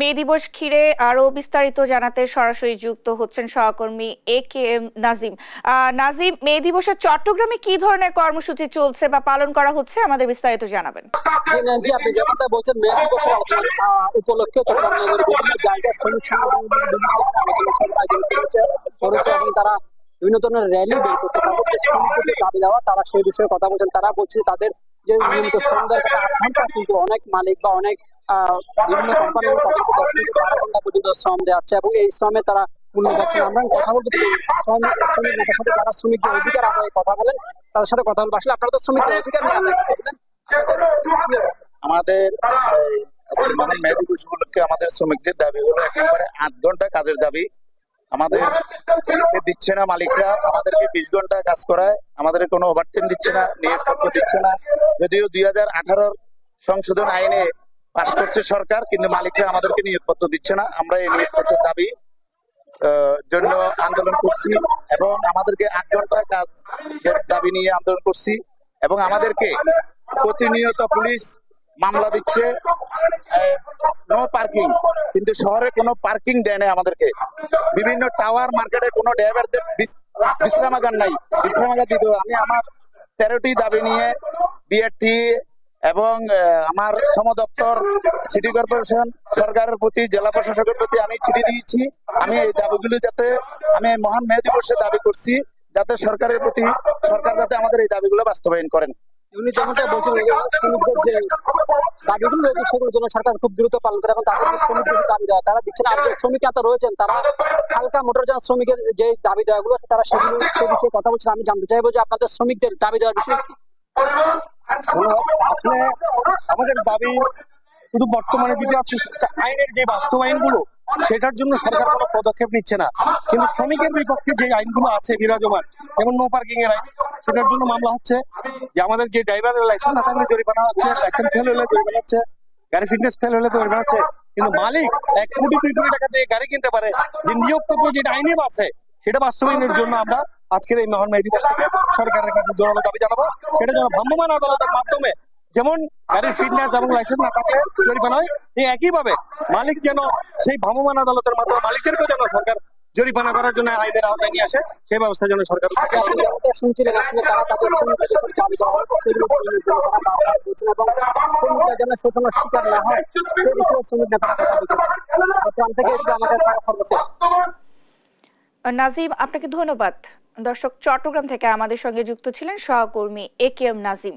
মে দিবস ঘিরে আরও বিস্তারিত জানাতে সরাসরি যুক্ত হচ্ছেন সহকর্মী এ কে এম নাজিম। নাজিম, মে দিবসে চট্টগ্রামে কি ধরনের কর্মসূচি চলছে বা পালন করা হচ্ছে আমাদের বিস্তারিত জানাবেন। বলছেন বিভিন্ন তারা বিভিন্ন ধরনের র্যালি বের দাবি দেওয়া, তারা সেই বিষয়ে কথা বলছেন। তারা বলছে তাদের যে নিয়মিত শ্রম কিন্তু অনেক মালিক বা অনেক বিভিন্ন কোম্পানি ঘণ্টা পর্যন্ত শ্রম দেওয়া হচ্ছে এবং এই শ্রমে তারা মূল্য পাচ্ছেন আমরা কথা বলতে শ্রমিক নেতার সাথে যারা শ্রমিকদের অধিকার আদায় কথা বলেন, তাদের সাথে কথা বলব আসলে আপনারা তো শ্রমিকদের অধিকার নিয়ে আমাদের মেহেদি দিবস উপলক্ষে আমাদের শ্রমিকদের দাবি হলো একেবারে আট ঘণ্টা কাজের দাবি। আমাদের দিচ্ছে না মালিকরা, আমাদেরকে বিশ ঘণ্টা কাজ করায় আমাদের কোনো ওভারটাইম দিচ্ছে না নিয়োগপত্র দিচ্ছে না। যদিও দুই হাজার আঠারোর সংশোধন আইনে পাশ করছে সরকার, কিন্তু মালিকরা আমাদেরকে নিয়োগপত্র দিচ্ছে না। আমরা এই নিয়োগপত্রের দাবি জন্য আন্দোলন করছি এবং আমাদেরকে আট ঘণ্টা কাজ দাবি নিয়ে আন্দোলন করছি এবং আমাদেরকে প্রতিনিয়ত পুলিশ মামলা দিচ্ছে। নো পার্কিং কিন্তু শহরে কোনো পার্কিং দেয় না আমাদেরকে। বিভিন্ন টাওয়ার মার্কেটে কোনো ড্রাইভারদের বিশ্রামাগার নাই। বিশ্রামাগার দিতে আমি আমার তেরোটি দাবি নিয়ে বিআরটি এবং আমার শ্রম দপ্তর, সিটি কর্পোরেশন, সরকারের প্রতি, জেলা প্রশাসকের প্রতি আমি চিঠি দিয়েছি। আমি এই দাবিগুলি যাতে, আমি মহান মে দিবসে দাবি করছি, যাতে সরকারের প্রতি, সরকার যাতে আমাদের এই দাবিগুলো বাস্তবায়ন করেন। শ্রমিকদের যে সরকার খুব দ্রুত পালন করে এবং তাদের শ্রমিকদের দাবি দেওয়া তারা শ্রমিক রয়েছেন, তারা হালকা শ্রমিকের দাবি আছে, তারা সেগুলো কথা আমি জানতে চাইব যে আপনাদের শ্রমিকদের দাবি দেওয়ার বিষয়ে আসলে আমাদের দাবি শুধু বর্তমানে যেটা হচ্ছে আইনের যে বাস্তবায়নগুলো সেটার জন্য সরকার কোনো পদক্ষেপ নিচ্ছে না। কিন্তু শ্রমিকের বিপক্ষে যে আইনগুলো আছে বিরাজমান যেমন নো পার্কিং এর আইন সেটার জন্য মামলা হচ্ছে যে আমাদের যে ড্রাইভারের লাইসেন্স না থাকলে জরিমানা হচ্ছে লাইসেন্স ফেল হলে জরিমানা হচ্ছে গাড়ি ফিটনেস ফেল হলে জরিমানা হচ্ছে। কিন্তু মালিক এক কোটি দুই কোটি টাকা দিয়ে গাড়ি কিনতে পারে। যে নিয়োগপত্র যেটা আইনে আছে সেটা বাস্তবায়নের জন্য আমরা আজকের এই মহান দিবস থেকে সরকারের কাছে জোরালো দাবি জানাব। সেটা যেন ভ্রাম্যমান আদালতের মাধ্যমে যেমন গাড়ির ফিটনেস এবং লাইসেন্স না থাকলে জরিমানা হয় এই একইভাবে মালিক যেন সেই ভ্রাম্যমান আদালতের মাধ্যমে মালিকেরকেও যেন সরকার জরিমানা করার জন্য আইনের আওতায় নিয়ে আসে, সেই ব্যবস্থার জন্য সরকার শিকার না হয়, সেই বিষয়ে শ্রমিক নেতারা থেকে আমাদের সর্বশেষ। নাজিম আপনাকে ধন্যবাদ। দর্শক, চট্টগ্রাম থেকে আমাদের সঙ্গে যুক্ত ছিলেন সহকর্মী এ কে এম নাজিম।